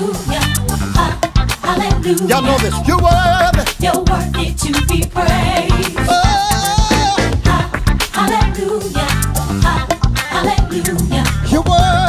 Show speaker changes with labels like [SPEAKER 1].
[SPEAKER 1] Hallelujah. Hallelujah.
[SPEAKER 2] Y'all know this. You're worthy.
[SPEAKER 1] You're worthy to be praised.
[SPEAKER 2] Oh.
[SPEAKER 1] Ha, hallelujah. Ha, hallelujah.
[SPEAKER 2] You're worthy.